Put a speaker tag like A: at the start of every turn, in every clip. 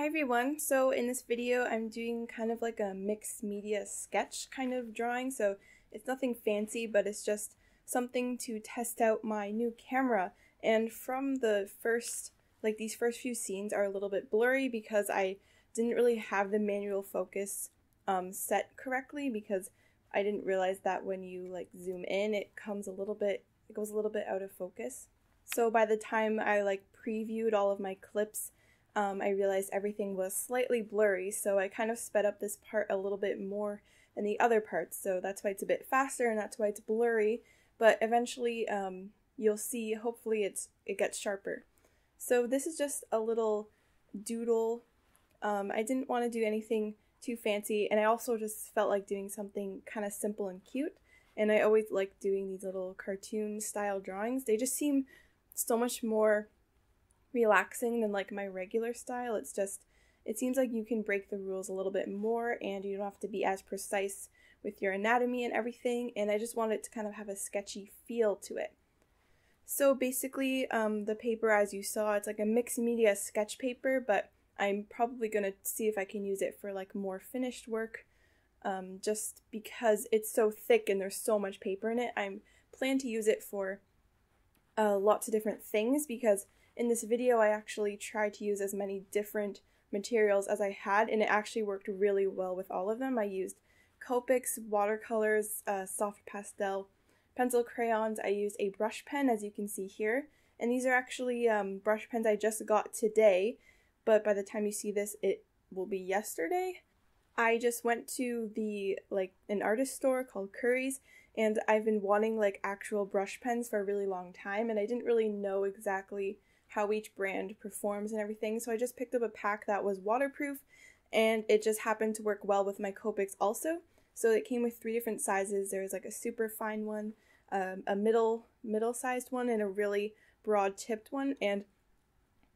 A: Hi everyone, so in this video I'm doing kind of like a mixed media sketch kind of drawing, so it's nothing fancy but it's just something to test out my new camera. And from the first, like these first few scenes are a little bit blurry because I didn't really have the manual focus um, set correctly because I didn't realize that when you like zoom in it comes a little bit, it goes a little bit out of focus. So by the time I like previewed all of my clips um, I realized everything was slightly blurry, so I kind of sped up this part a little bit more than the other parts, so that's why it's a bit faster and that's why it's blurry, but eventually um, you'll see, hopefully it's it gets sharper. So this is just a little doodle. Um, I didn't want to do anything too fancy, and I also just felt like doing something kind of simple and cute, and I always like doing these little cartoon style drawings. They just seem so much more relaxing than like my regular style. It's just it seems like you can break the rules a little bit more and you don't have to be as precise with your anatomy and everything and I just wanted to kind of have a sketchy feel to it. So basically um, the paper as you saw it's like a mixed media sketch paper but I'm probably going to see if I can use it for like more finished work um, just because it's so thick and there's so much paper in it. I'm plan to use it for uh, lots of different things because in this video, I actually tried to use as many different materials as I had, and it actually worked really well with all of them. I used Copics, watercolors, uh, soft pastel, pencil crayons. I used a brush pen, as you can see here, and these are actually um, brush pens I just got today, but by the time you see this, it will be yesterday. I just went to the like an artist store called Curry's and I've been wanting like actual brush pens for a really long time and I didn't really know exactly how each brand performs and everything. So I just picked up a pack that was waterproof and it just happened to work well with my Copics also. So it came with three different sizes. There was like a super fine one, um, a middle middle sized one, and a really broad tipped one. And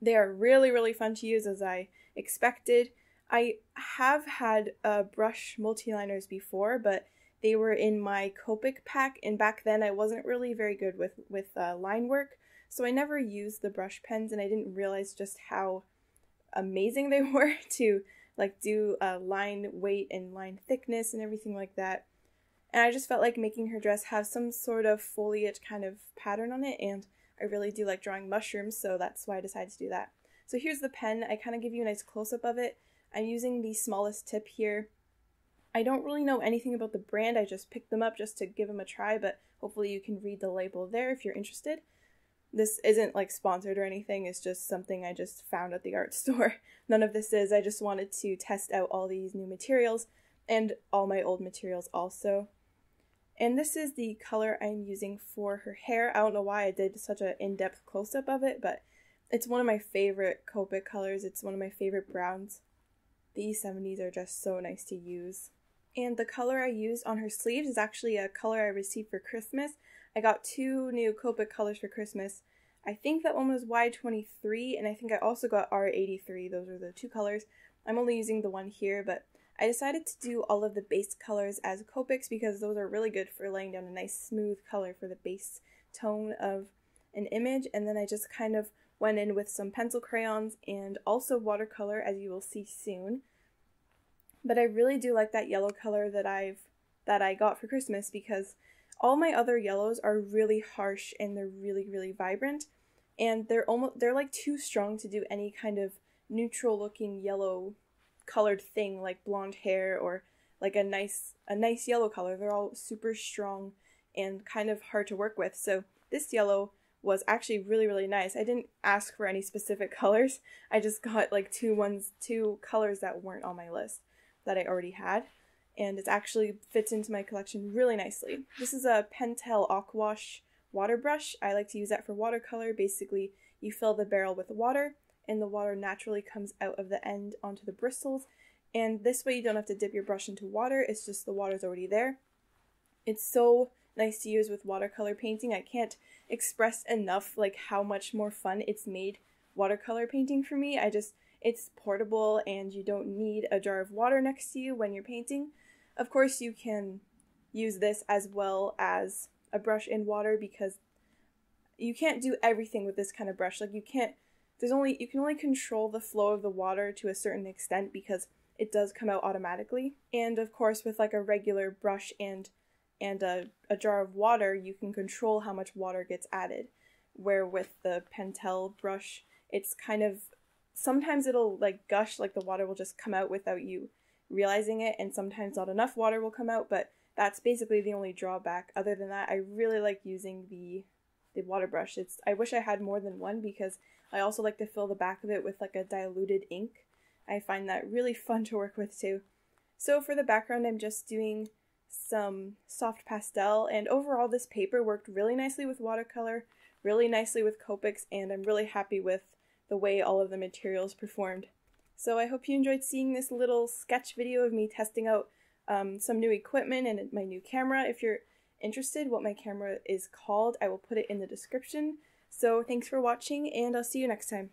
A: they are really really fun to use as I expected. I have had uh, brush multi-liners before, but they were in my Copic pack, and back then I wasn't really very good with with uh, line work. So I never used the brush pens and I didn't realize just how amazing they were to like do a line weight and line thickness and everything like that. And I just felt like making her dress have some sort of foliage kind of pattern on it and I really do like drawing mushrooms, so that's why I decided to do that. So here's the pen. I kind of give you a nice close-up of it. I'm using the smallest tip here. I don't really know anything about the brand. I just picked them up just to give them a try, but hopefully you can read the label there if you're interested this isn't like sponsored or anything, it's just something I just found at the art store. None of this is, I just wanted to test out all these new materials and all my old materials also. And this is the color I'm using for her hair. I don't know why I did such an in-depth close-up of it, but it's one of my favorite Copic colors. It's one of my favorite browns. These 70s are just so nice to use. And the color I used on her sleeves is actually a color I received for Christmas. I got two new Copic colors for Christmas. I think that one was Y23, and I think I also got R83. Those are the two colors. I'm only using the one here, but I decided to do all of the base colors as Copics because those are really good for laying down a nice smooth color for the base tone of an image. And then I just kind of went in with some pencil crayons and also watercolor, as you will see soon. But I really do like that yellow color that I've that I got for Christmas because all my other yellows are really harsh and they're really really vibrant and they're almost they're like too strong to do any kind of neutral looking yellow colored thing like blonde hair or like a nice a nice yellow color. They're all super strong and kind of hard to work with. So this yellow was actually really really nice. I didn't ask for any specific colors. I just got like two ones two colors that weren't on my list that I already had and it actually fits into my collection really nicely. This is a Pentel Aquash water brush. I like to use that for watercolor. Basically, you fill the barrel with water and the water naturally comes out of the end onto the bristles. And this way you don't have to dip your brush into water, it's just the water's already there. It's so nice to use with watercolor painting. I can't express enough like how much more fun it's made watercolor painting for me. I just it's portable and you don't need a jar of water next to you when you're painting. Of course, you can use this as well as a brush in water because you can't do everything with this kind of brush. Like, you can't there's only you can only control the flow of the water to a certain extent because it does come out automatically. And of course with like a regular brush and and a, a jar of water, you can control how much water gets added. Where with the Pentel brush, it's kind of sometimes it'll like gush, like the water will just come out without you realizing it, and sometimes not enough water will come out, but that's basically the only drawback. Other than that, I really like using the the water brush. It's I wish I had more than one because I also like to fill the back of it with like a diluted ink. I find that really fun to work with too. So for the background, I'm just doing some soft pastel, and overall this paper worked really nicely with watercolor, really nicely with Copics, and I'm really happy with the way all of the materials performed. So I hope you enjoyed seeing this little sketch video of me testing out um, some new equipment and my new camera. If you're interested what my camera is called, I will put it in the description. So thanks for watching and I'll see you next time.